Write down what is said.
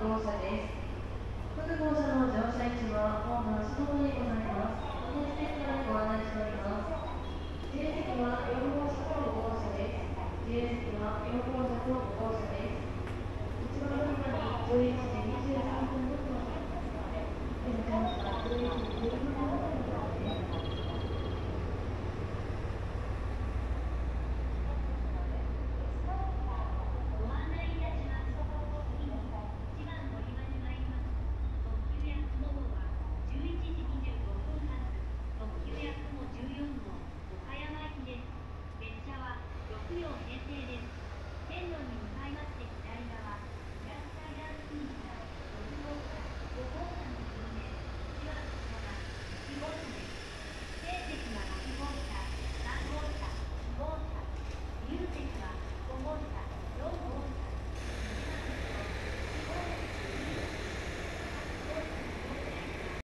号車です。各号車の乗車位置はホームの外にございます。この時点からご案内しております。自由席は4号車と5号車です。自由席は4号車と5号車です。です線路に